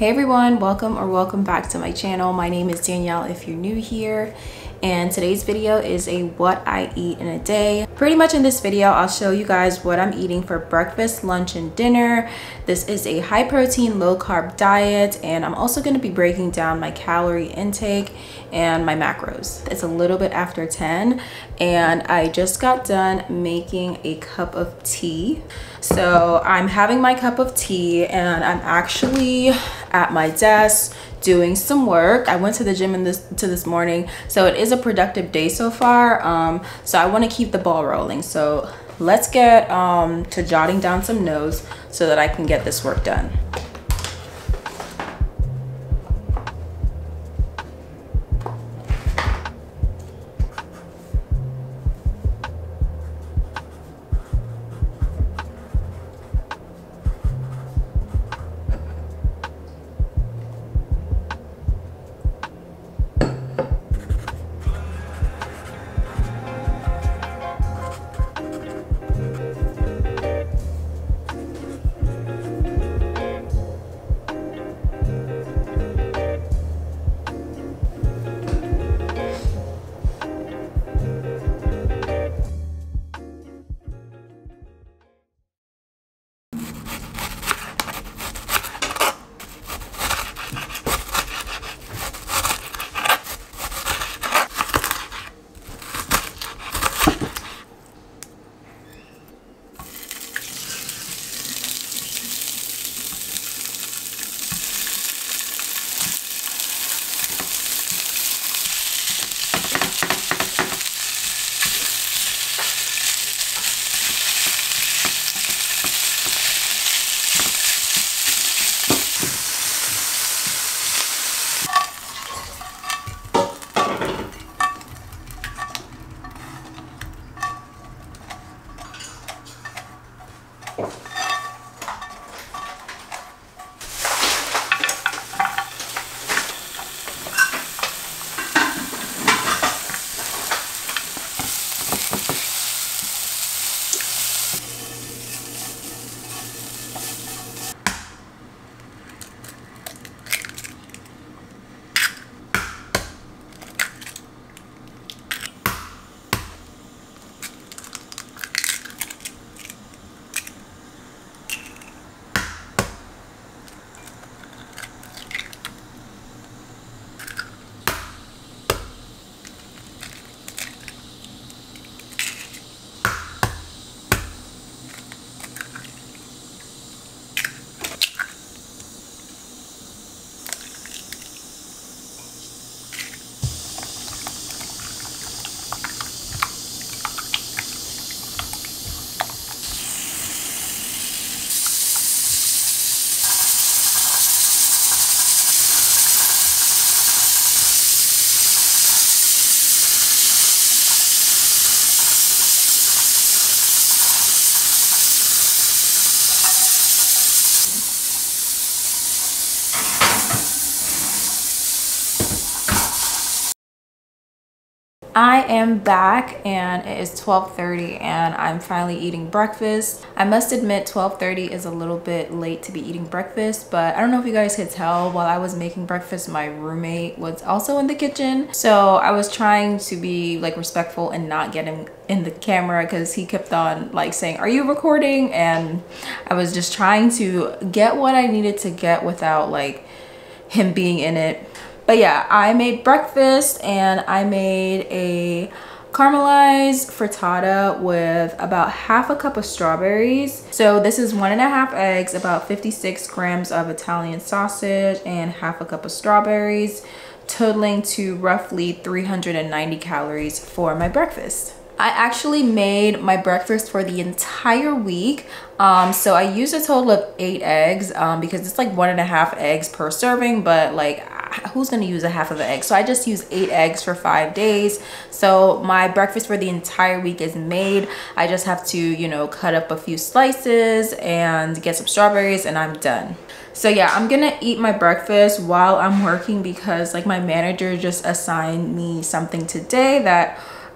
Hey everyone, welcome or welcome back to my channel. My name is Danielle if you're new here and today's video is a what I eat in a day. Pretty much in this video, I'll show you guys what I'm eating for breakfast, lunch, and dinner. This is a high protein, low carb diet, and I'm also gonna be breaking down my calorie intake and my macros. It's a little bit after 10 and I just got done making a cup of tea. So I'm having my cup of tea and I'm actually at my desk doing some work. I went to the gym in this to this morning, so it is a productive day so far. Um, so I want to keep the ball rolling. So let's get um, to jotting down some notes so that I can get this work done. I am back and it is 12.30 and I'm finally eating breakfast. I must admit 12.30 is a little bit late to be eating breakfast, but I don't know if you guys could tell while I was making breakfast, my roommate was also in the kitchen. So I was trying to be like respectful and not get him in the camera because he kept on like saying, are you recording? And I was just trying to get what I needed to get without like him being in it but yeah, I made breakfast and I made a caramelized frittata with about half a cup of strawberries. So this is one and a half eggs, about 56 grams of Italian sausage and half a cup of strawberries, totaling to roughly 390 calories for my breakfast. I actually made my breakfast for the entire week. Um, so I used a total of eight eggs um, because it's like one and a half eggs per serving, but like who's gonna use a half of an egg? So i just use eight eggs for five days. So my breakfast for the entire week is made. I just have to you know cut up a few slices and get some strawberries and i'm done. So yeah i'm gonna eat my breakfast while i'm working because like my manager just assigned me something today that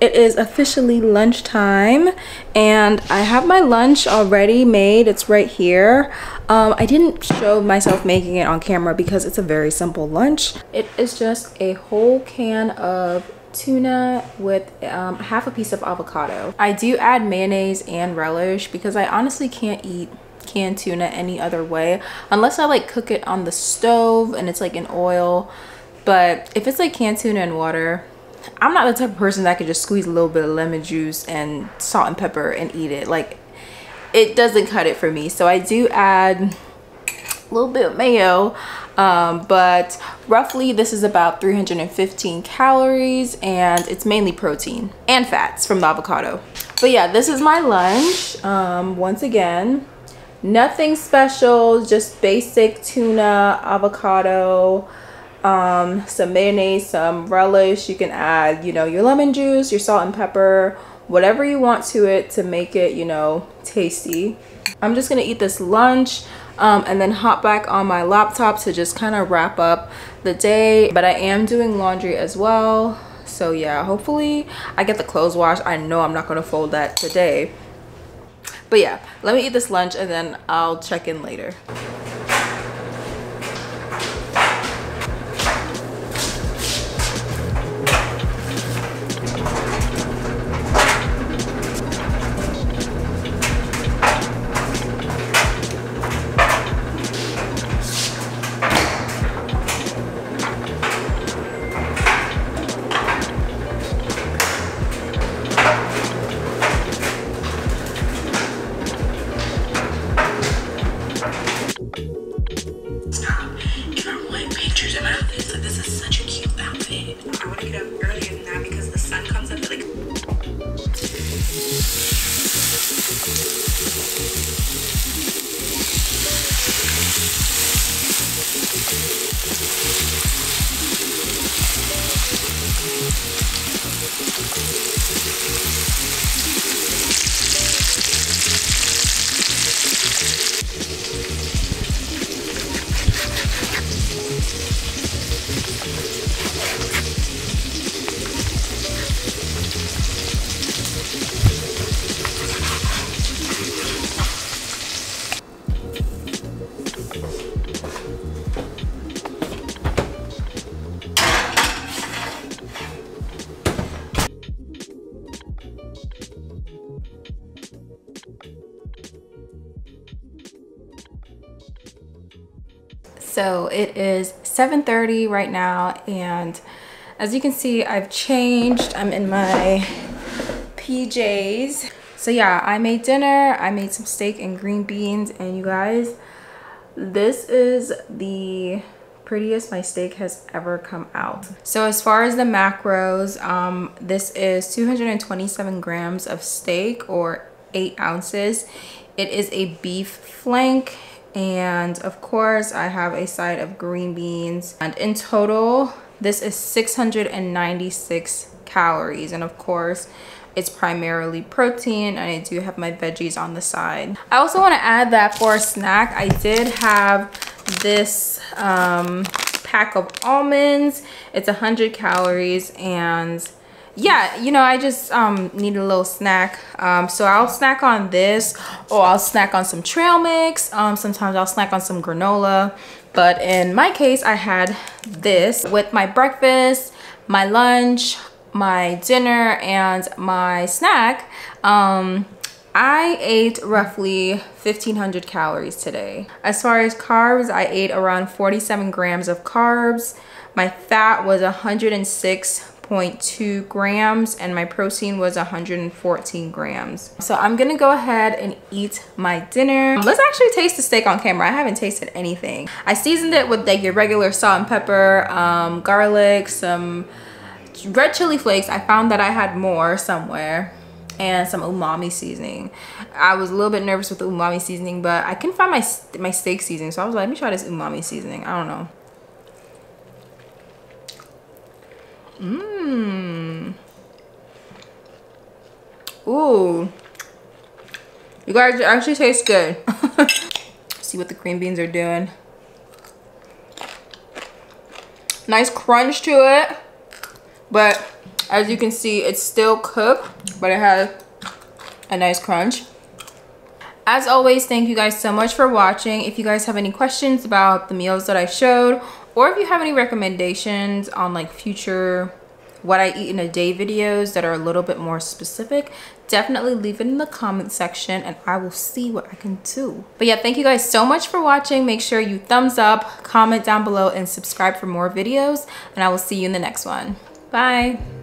it is officially lunchtime and I have my lunch already made. It's right here. Um, I didn't show myself making it on camera because it's a very simple lunch. It is just a whole can of tuna with um, half a piece of avocado. I do add mayonnaise and relish because I honestly can't eat canned tuna any other way unless I like cook it on the stove and it's like in oil. But if it's like canned tuna and water, I'm not the type of person that could just squeeze a little bit of lemon juice and salt and pepper and eat it. Like, it doesn't cut it for me. So I do add a little bit of mayo. Um, but roughly this is about 315 calories and it's mainly protein and fats from the avocado. But yeah, this is my lunch. Um, once again, nothing special, just basic tuna, avocado, um, some mayonnaise, some relish. You can add, you know, your lemon juice, your salt and pepper, whatever you want to it to make it, you know, tasty. I'm just gonna eat this lunch um, and then hop back on my laptop to just kind of wrap up the day. But I am doing laundry as well. So yeah, hopefully I get the clothes washed. I know I'm not gonna fold that today. But yeah, let me eat this lunch and then I'll check in later. So it is 7.30 right now and as you can see, I've changed. I'm in my PJs. So yeah, I made dinner. I made some steak and green beans and you guys, this is the prettiest my steak has ever come out. So as far as the macros, um, this is 227 grams of steak or eight ounces. It is a beef flank and of course I have a side of green beans and in total this is 696 calories and of course it's primarily protein and I do have my veggies on the side. I also want to add that for a snack I did have this um, pack of almonds. It's 100 calories and yeah, you know, I just um, need a little snack. Um, so I'll snack on this or I'll snack on some trail mix. Um, sometimes I'll snack on some granola. But in my case, I had this with my breakfast, my lunch, my dinner, and my snack. Um, I ate roughly 1500 calories today. As far as carbs, I ate around 47 grams of carbs. My fat was 106 0.2 grams and my protein was 114 grams. So I'm gonna go ahead and eat my dinner. Let's actually taste the steak on camera. I haven't tasted anything. I seasoned it with like your regular salt and pepper, um, garlic, some red chili flakes. I found that I had more somewhere and some umami seasoning. I was a little bit nervous with the umami seasoning, but I couldn't find my, my steak seasoning. So I was like, let me try this umami seasoning. I don't know. Mmm. Ooh. You guys actually taste good. See what the green beans are doing. Nice crunch to it. But as you can see, it's still cooked, but it has a nice crunch. As always, thank you guys so much for watching. If you guys have any questions about the meals that I showed, or if you have any recommendations on like future what I eat in a day videos that are a little bit more specific, definitely leave it in the comment section and I will see what I can do. But yeah, thank you guys so much for watching. Make sure you thumbs up, comment down below, and subscribe for more videos. And I will see you in the next one. Bye.